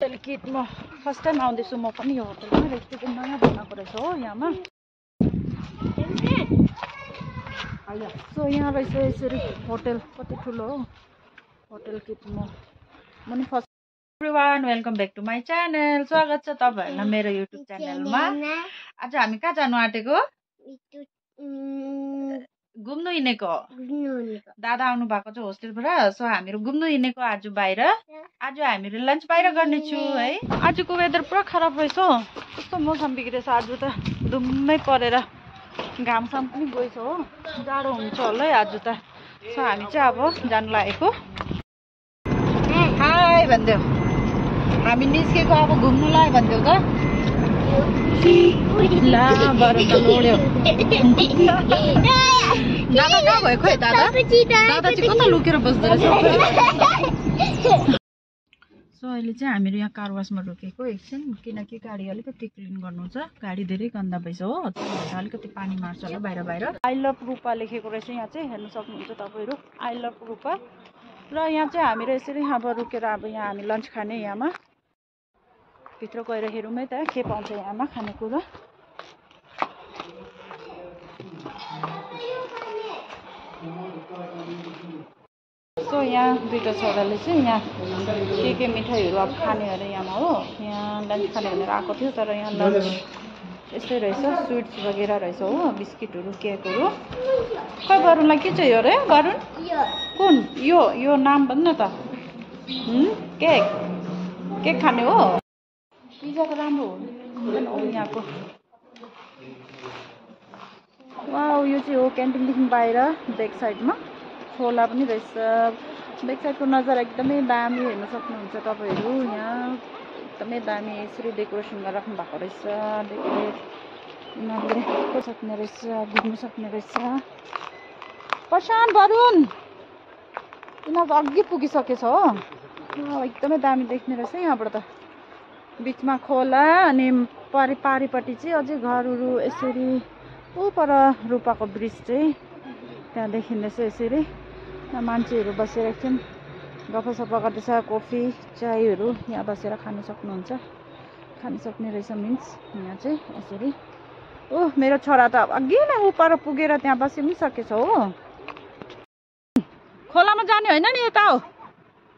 Hotel किट म first time आउँदैछु म पनि यो होटलमा रेस्टुरेन्ट नयाँ बनाएको रहेछ हो यहाँमा सो यहाँ रहेछ यसरी होटल कति ठुलो हो होटल किट म नि first one welcome back to my channel स्वागत छ तपाईँहरूलाई मेरो युट्युब च्यानलमा आज हामी कहाँ जानु आँटेको घुम्नु हिँडेको। दादा आउनु भएको छ होस्टेलबाट सो हामीहरू घुम्नु हिँडेको आज बाहिर। आज हामीहरू लन्च बाहिर गर्नेछु है। आजको वेदर पुरा खराब रहेछ हो। कस्तो मौसम बिग्रेछ आज त। धुम्मै परेर घामसाम पनि गएछ हो। जाडो हुन्छ होला है आज त। सो हामी चाहिँ अब जानु लागेको। हाई भनिदेऊ। हामी निस्केको अब घुम्नु लाग्यो भनिदेऊ त। ला बरु त लोड्यो दादा कहाँ भयो खोइ दादा दादा चाहिँ कता लुकेर बस्दो रहेछ सो अहिले चाहिँ हामीहरू यहाँ कार वासमा रोकेको एकछिन किनकि गाडी अलिकति क्लिन गर्नु छ गाडी धेरै गन्दा भएछ हो अलिकति पानी मार्छ होला बाहिर बाहिर आई लभ रूपा लेखेको रहेछ यहाँ चाहिँ हेर्नु सक्नुहुन्छ तपाईँहरू आई लभ रूपा र यहाँ चाहिँ हामीहरू यसरी अब रोकेर अब यहाँ हामी लन्च खाने यहाँमा भित्र गएर हेरौँ है त के पाउँछ यहाँमा खानेकुरा? सो यहाँ दुइटा छोराले चाहिँ यहाँ के के मिठाईहरू अब खाने अरे यहाँमा हो? यहाँ लन्च खाने भनेर आएको थियो तर यहाँ लन्च यस्तै रहेछ स्विट्स वगेरा रहेछ हो बिस्किटहरू केकहरू। खै गरुणलाई के चाहियो अरे? गरुण कुन? यो यो नाम भन्नु न त। हुँ? केक? केक खाने हो? पिज्जा त राम्रो हो यहाँको वा यो चाहिँ हो क्यान्टिनदेखि बाहिर ब्याक साइडमा छोला पनि रहेछ ब्याक साइडको नजारा एकदमै दामी हेर्न सक्नुहुन्छ तपाईँहरू यहाँ एकदमै दामी यसरी डेकोरेसन गरेर राख्नु भएको रहेछ डेकोरेट यिनीहरूले को सक्ने रहेछ घुम्नु सक्ने रहेछ प्रशान्त वरुण यिनीहरू अघि पुगिसकेछ हो एकदमै दामी देख्ने रहेछ यहाँबाट त बिचमा खोला अनि पारि पारिपट्टि चाहिँ अझै घरहरू यसरी ऊ पर रूपाको ब्रिज चाहिँ त्यहाँ देखिँदैछ यसरी मान्छेहरू बसेर एकछिन गफसफ गर्दैछ कफी चायहरू यहाँ बसेर खान सक्नुहुन्छ। खान सक्ने रहेछ मिन्स। यहाँ चाहिँ यसरी। ओ मेरो छोरा त अघि नै ऊ पर पुगेर त्यहाँ बसि पनि सकेछ हो। खोलामा जाने होइन नि यता हो।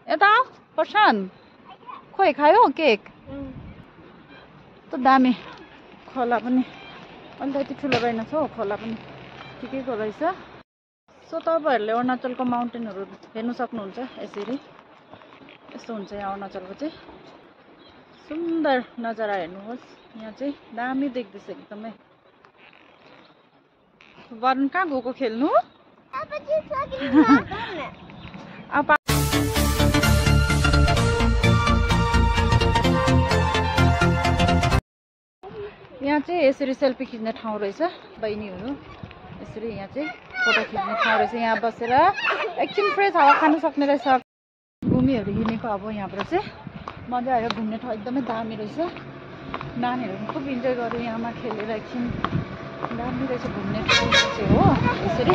यता हो प्रशान्त। खोइ खायो केक। त दामी खोला पनि। अलिकति ठुलो रहेनछ हौ खोला पनि। ठिकैको रहेछ? सो तपाईँहरूले अरुणाचलको माउन्टेनहरू हेर्नु सक्नुहुन्छ यसरी। यस्तो हुन्छ यहाँ अरुणाचलको चाहिँ। सुन्दर नजारा हेर्नुहोस्। यहाँ चाहिँ दामी देख्दैछ एकदमै। वरुण कहाँ गएको खेल्नु? अब चाहिँ यसरी सेल्फी खिच्ने ठाउँ रहेछ बहिनीहरू यसरी यहाँ चाहिँ फोटो खिच्ने ठाउँ रहेछ। यहाँ बसेर एकछिन फ्रेस हावा खानु सक्ने रहेछ। घुमीहरू हिँडेको अब यहाँबाट चाहिँ मजा आयो घुम्ने ठाउँ एकदमै दामी रहेछ। नानीहरू खुब इन्जोय गर्यो यहाँमा खेलेर एकछिन। दामी रहेछ घुम्ने ठाउँ चाहिँ हो यसरी।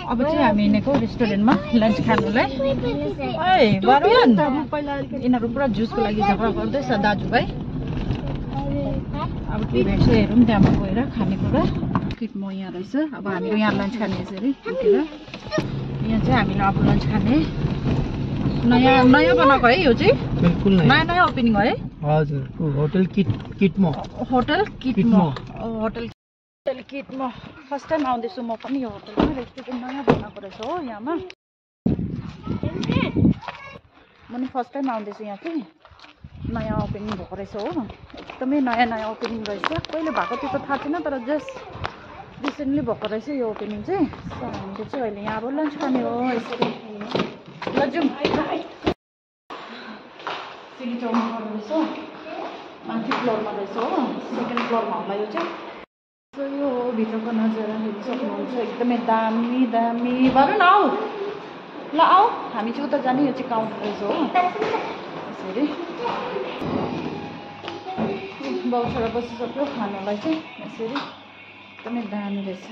अब चाहिँ हामी हिँडेको रेस्टुरेन्टमा लन्च खानुलाई। यिनीहरू पुरा जुसको लागि झगडा गर्दैछ दाजुभाइ। अब के भेट्छ हेरौँ त्यहाँमा गएर खानेकुरा किट म यहाँ रहेछ अब हामीहरू यहाँ लन्च खाने यसरी उठेर यहाँ चाहिँ हामीले अब लन्च खाने नयाँ नयाँ बनाएको है यो चाहिँ नयाँ नयाँ ओपनिङ हो है हजुर होटल किट किटमो होटल किट किट म म। होटल होटल किट म फर्स्ट टाइम आउँदैछु म पनि यो होटलमा रेस्टुरेन्ट नयाँ बनाएको रहेछ हो यहाँमा म नि फर्स्ट टाइम आउँदैछु यहाँ चाहिँ नयाँ ओपनिङ भएको रहेछ हो। एकदमै नयाँ नयाँ ओपनिङ रहेछ। कहिले भएको त्यो त थाहा छैन तर जस्ट रिसेन्टली भएको रहेछ यो ओपनिङ चाहिँ। सो हामीले चाहिँ अहिले यहाँ अब लन्च खाने हो यसरी ल जाउँ गर्नु रहेछ माथि फ्लोरमा रहेछ हो। सेकेन्ड फ्लोरमा होला यो चाहिँ। सो यो हो भित्रको नजारा हेर्नु सक्नुहुन्छ। एकदमै दामी दामी। भन न आऊ। ल आऊ। हामी चाहिँ उता जाने यो चाहिँ काउन्टर रहेछ हो। यसरी बाउ छोरा बसिसक्यो खानालाई चाहिँ यसरी एकदमै दामी रहेछ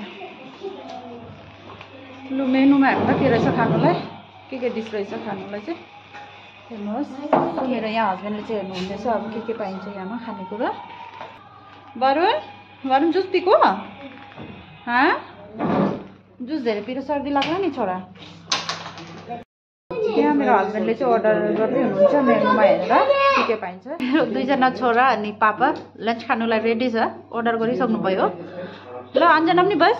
लु मेनुमा हेर्नु त के रहेछ खानुलाई के के डिस रहेछ खानुलाई चाहिँ हेर्नुहोस् मेरो यहाँ हस्बेन्डले चाहिँ हेर्नुहुँदैछ अब के के पाइन्छ यहाँमा खानेकुरा वरुण वरुण जुस पिको हाँ जुस धेरै पिरो सर्दी लाग्ला नि छोरा यहाँ मेरो हस्बेन्डले चाहिँ अर्डर गर्दै हुनुहुन्छ मेनुमा हेरेर के के पाइन्छ। मेरो दुईजना छोरा अनि पापा लन्च खानुलाई रेडी छ अर्डर गरिसक्नुभयो। ल अन्जना पनि बस।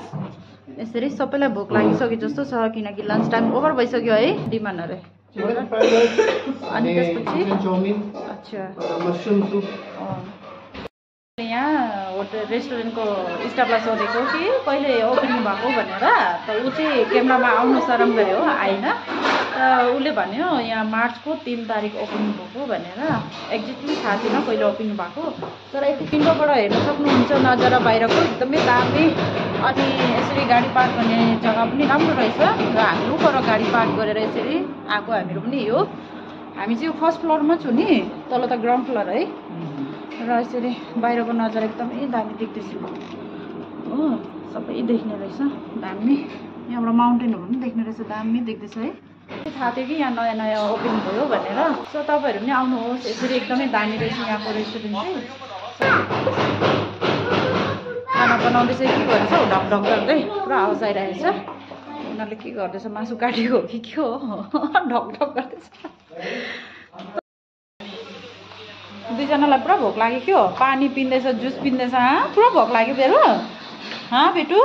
यसरी सबैलाई भोक लागिसक्यो जस्तो छ किनकि लन्च टाइम ओभर भइसक्यो है डिमान्डहरू अनि त्यसपछि? अच्छा। यहाँ होटल रेस्टुरेन्टको स्टाफलाई सोधेको कि कहिले ओपनिङ भएको भनेर त ऊ चाहिँ क्यामेरामा आउनु सरम गऱ्यो हो आएन। उसले भन्यो यहाँ मार्चको तिन तारिक ओपनिङ भएको भनेर। एक्ज्याक्टली थाहा थिएन कहिले ओपनिङ भएको। तर यति विन्डोबाट हेर्न सक्नुहुन्छ नजारा बाहिरको एकदमै दामी। अनि यसरी गाडी पार्क गर्ने जग्गा पनि राम्रो रहेछ। र हामी पर गाडी पार्क गरेर यसरी आएको हामीहरू पनि हो हामी चाहिँ फर्स्ट फ्लोरमा छु नि तल त ग्राउन्ड फ्लोर है। र यसरी बाहिरको नजारा एकदमै दामी देख्दैछु। हो सबै देख्ने रहेछ दामी। यहाँबाट माउन्टेनहरू पनि देख्ने रहेछ दामी देख्दैछ है। थाहा थियो कि यहाँ नयाँ नयाँ ओपनिङ भयो भनेर सो तपाईँहरू पनि आउनुहोस् यसरी एकदमै दामी रहेछ यहाँको रेस्टुरेन्ट चाहिँ. खाना बनाउँदैछ के गर्दैछ? हौ ढक गर्दै पुरा आवाज आइरहेको छ उनीहरूले के गर्दैछ? मासु काटेको हो कि के हो? ढक ढक गर्दैछ। दुईजनालाई पुरा भोक लाग्यो के हो? पानी पिँदैछ जुस पिँदैछ हाँ? पुरा भोक लाग्यो बेरु। हाँ बेटु?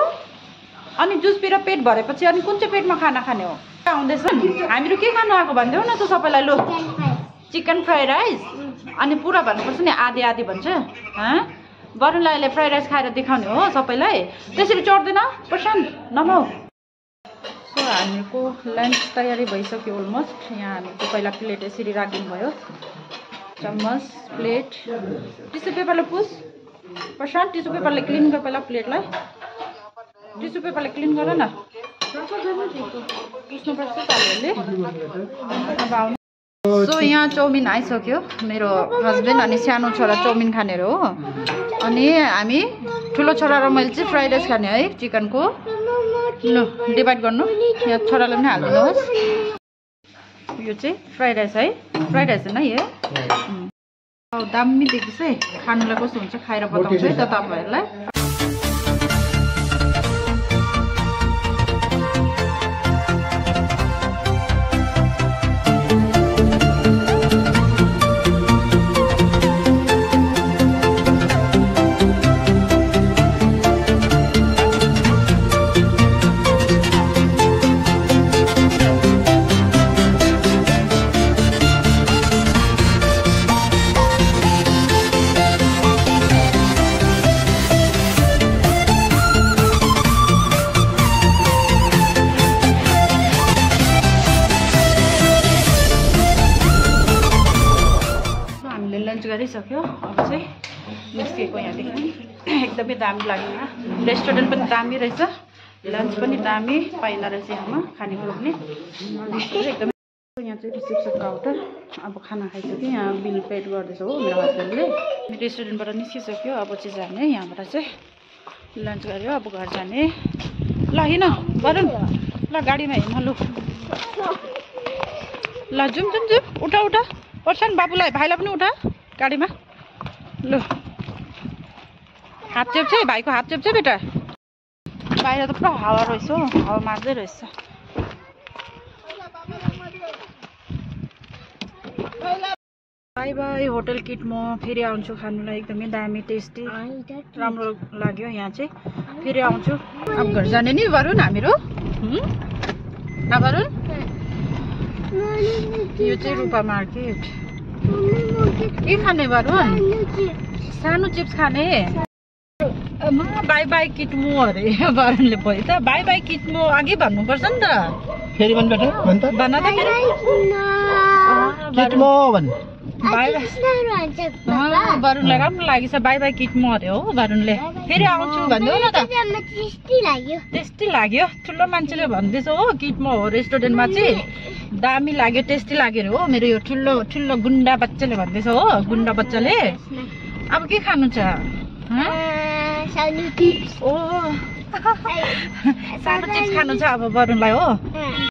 अनि जुस पिएर पेट भरेपछि अनि कुन चाहिँ पेटमा खाना खाने हो? आउँदैछ हामीहरू के खानु आएको भनिदेऊ न त सबैलाई लु। चिकन फ्राई राइस अनि पुरा भन्नुपर्छ नि आधी आधी भन्छ। हाँ? वरुणलाई अहिले फ्राई राइस खाएर देखाउने हो सबैलाई। त्यसरी चढ्दैन प्रशान्त नमाउ सो हामीहरूको लन्च तयारी भइसक्यो अलमोस्ट यहाँ हामीहरूको पहिला प्लेट यसरी राखिदिनु भयो चम्मच प्लेट टिसु पेपरले पुस। प्रशान्त टिसु पेपरले क्लिन गर पहिला प्लेटलाई टिसु पेपरले क्लिन गर न। सो यहाँ चाउमिन आइसक्यो। मेरो हस्बेन्ड अनि सानो छोरा चाउमिन खानेहरू हो। अनि हामी ठुलो छोरा र मैले चाहिँ फ्राइड राइस खाने है चिकनको। लु डिभाइड गर्नु। यहाँ छोरालाई पनि हालिदिनुहोस्। यो चाहिँ फ्राइड राइस है। फ्राइड राइस होइन यो। दामी देखिस्। है खानुलाई कस्तो हुन्छ खाएर बताउँछु है त तपाईँहरूलाई। एकदमै दामी लाग्यो यहाँ। रेस्टुरेन्ट पनि दामी रहेछ। लन्च पनि दामी। पाइँदो रहेछ यहाँमा खानेकुरो पनि। एकदमै यहाँ चाहिँ रिसेप्सन काउन्टर अब खाना खाइसक्यो यहाँ बिल पेड गर्दैछ हो मेरो हस्बेन्डले रेस्टुरेन्टबाट निस्किसक्यो। अब चाहिँ जाने यहाँबाट चाहिँ लन्च गऱ्यो अब घर जाने। ल हिँड। गरौँ ल गाडीमा हिँड्न लु। ल जाउँ जाउँ जाउँ उठा उठा। पर्छन् बाबुलाई। भाइलाई पनि उठा। गाडीमा। लु। हात चेप्छ है भाइको हात चेप्छ बेटा बाहिर त पुरा हावा रहेछ हौ हावा मार्दै रहेछ बाई बाई होटल किट म फेरि आउँछु खानुलाई एकदमै दामी टेस्टी राम्रो लाग्यो यहाँ चाहिँ फेरि आउँछु अब घर जाने नि वरुण हामीहरू वरुण यो चाहिँ रूपा मार्केट के खाने वरुण सानो चिप्स खाने बाई बाई किटमो अरे वरुणले भयो त। बाई बाई किटमो अघि भन्नुपर्छ नि त। फेरि भन बेटा। भन त। भन त किटमो भन। वरुणलाई राम्रो लागेछ बाई बाई किटमो अरे हो वरुणले फेरि आउँछु भनिदेऊ न त। टेस्टी लाग्यो। ठुलो मान्छेले भन्दैछ हो किटमो हो रेस्टुरेन्टमा चाहिँ दामी लाग्यो टेस्टी लाग्यो अरे हो। मेरो यो ठुलो ठुलो गुन्डा बच्चाले भन्दैछ हो गुन्डा बच्चाले। अब के खानु छ? सानो चिप्स। खानु छ अब वरुणलाई हो।